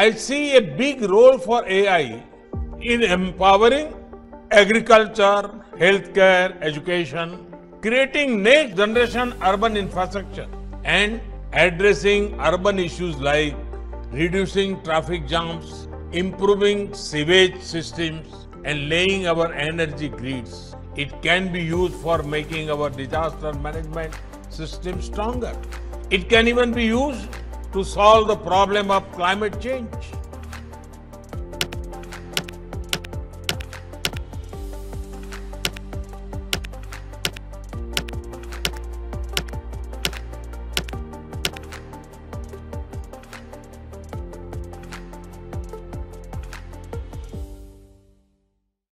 I see a big role for AI in empowering agriculture, healthcare, education, creating next generation urban infrastructure and addressing urban issues like reducing traffic jams, improving sewage systems and laying our energy grids. It can be used for making our disaster management system stronger. It can even be used to solve the problem of climate change.